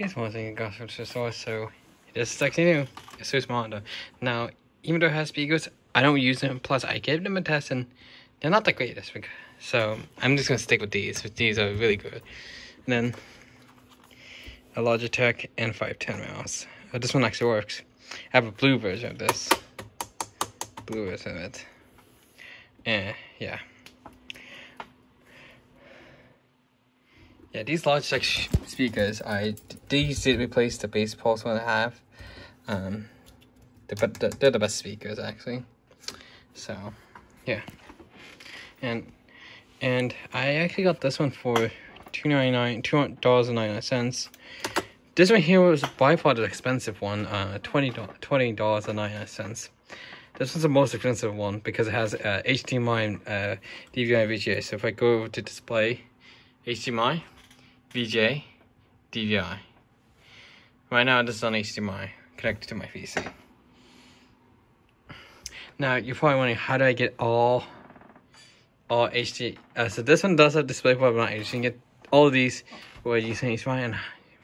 here's one thing I got from the store, so it is sexy new. It's so smart though. Now, even though it has speakers, I don't use them. Plus, I gave them a test and they're not the greatest. So I'm just gonna stick with these. These are really good. And then a Logitech M510 mouse. Uh, this one actually works. I have a blue version of this. Blue version of it. And yeah. Yeah, these Logitech speakers, I these did replace the bass pulse one I have. Um, they're, they're the best speakers actually. So, yeah. And and I actually got this one for two ninety nine, two dollars and ninety nine cents. This one here was by far the expensive one, uh, twenty dollars and ninety nine cents. This one's the most expensive one because it has uh, HDMI uh, DVI VGA. So if I go to display, HDMI, VGA, DVI. Right now this is on HDMI connected to my PC. Now you're probably wondering how do I get all all HD? Uh, so this one does have DisplayPort, but. You get all of these were using HDMI, and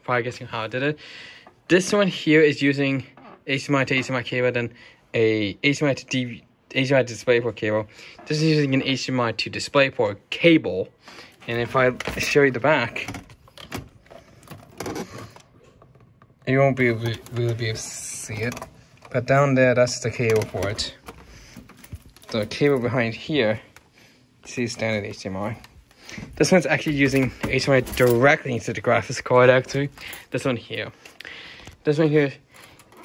probably guessing how I did it. This one here is using HDMI to HDMI cable, then a HDMI to DV, HDMI DisplayPort cable. This is using an HDMI to DisplayPort cable, and if I show you the back, you won't be able to really be able to see it. But down there, that's the cable for it. The cable behind here, see standard HDMI. This one's actually using HDMI directly into the graphics card actually. This one here. This one here,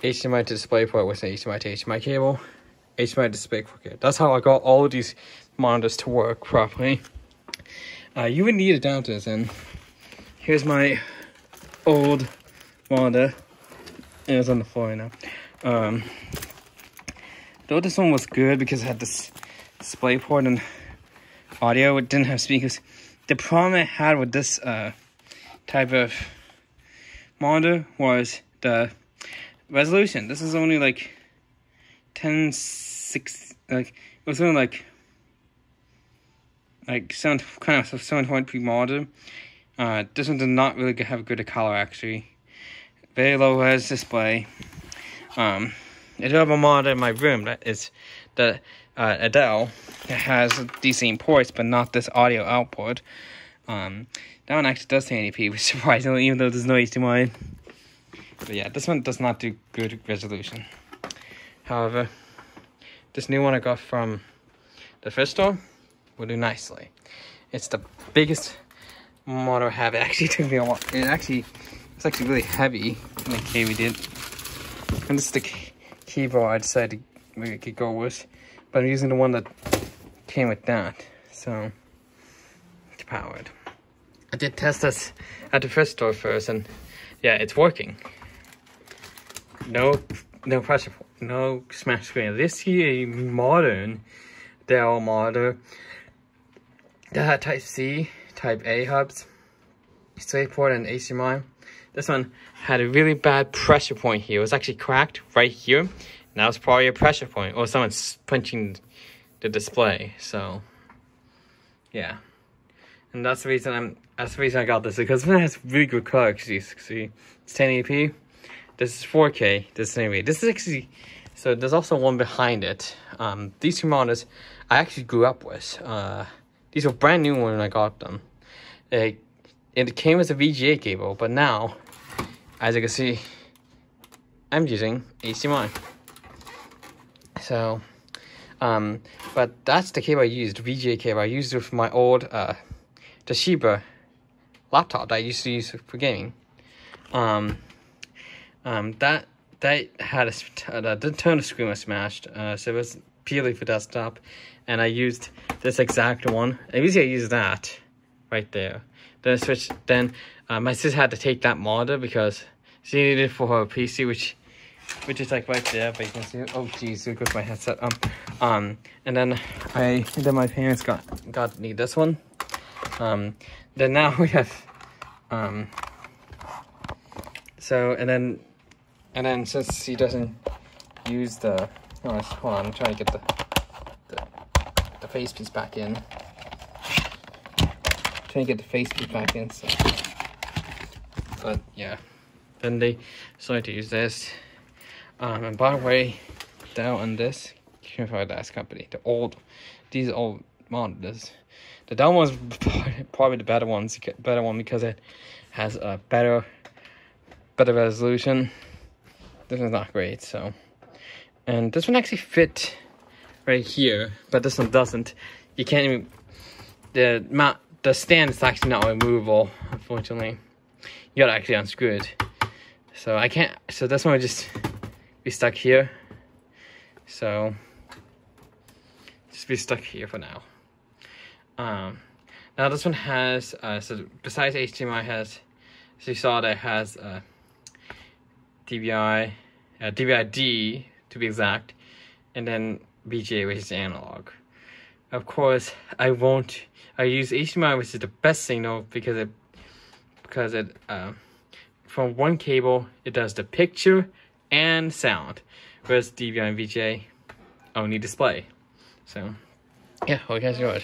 HDMI to display port with an HDMI to HDMI cable. HDMI to DisplayPort cable. That's how I got all of these monitors to work properly. Uh, you would need adapters and here's my old monitor. And it's on the floor now. Um, though this one was good because it had this display port and audio, it didn't have speakers. The problem I had with this uh, type of monitor was the resolution. This is only like 10, 6, like, it was only like, like, sound kind of 720p monitor. Uh, this one did not really have a good color actually. Very low res display. Um, I do have a monitor in my room that is the uh, Adele. It has decent ports, but not this audio output. Um, that one actually does 1080p, which surprisingly, even though there's no HDMI. But yeah, this one does not do good resolution. However, this new one I got from the thrift store will do nicely. It's the biggest monitor I have. It actually took me a while. It actually, it's actually really heavy, like Katie did. And this is the keyboard I decided it could go with. But I'm using the one that came with that. So, it's powered. I did test this at the thrift store first, and yeah, it's working. No, no pressure, no smash screen. This here modern Dell monitor that had Type C, Type A hubs, port, and HDMI. This one had a really bad pressure point here. It was actually cracked right here. Now it's probably a pressure point, or someone's punching the display. So, yeah, and that's the reason I'm. That's the reason I got this because it has really good color. See, see, it's 1080p. This is 4K. This is 1080p. This is actually. So there's also one behind it. Um, these two monitors I actually grew up with. Uh, these were brand new when I got them. It, it came with a VGA cable, but now, as you can see, I'm using HDMI. So, um, but that's the cable I used, VGA cable. I used it for my old uh, Toshiba laptop that I used to use for gaming. Um, um, that that had a uh, the turn screen was smashed, uh, so it was purely for desktop, and I used this exact one. Usually I use that right there. Then I switched. Then uh, my sister had to take that monitor because she needed it for her PC, which which is like right there, but you can see. Oh, geez, there goes my headset. Um, um, and then I then my parents got got me this one. Um, then now we have um. So and then and then since he doesn't use the oh, hold on, I'm trying to get the the, the face piece back in. Trying to get the face piece back in. So, but yeah, then they started to use this. Um, and by the way, Dell and this came from that company. The old, these old monitors. The Dell one's probably the better ones, better one because it has a better, better resolution. This one's not great, so. And this one actually fit right here, but this one doesn't. You can't even, the mount, the stand is actually not removable, unfortunately. You gotta actually unscrew it. So I can't, so this one would just be stuck here. So, just be stuck here for now. Um, now this one has, uh, so besides HDMI has, so you saw that has uh, DVI, uh, DVI-D to be exact, and then VGA which is analog. Of course, I won't, I use HDMI which is the best signal because it, because it, uh, from one cable, it does the picture and sound, whereas DVI and VGA only display. So, yeah, hope you guys enjoyed.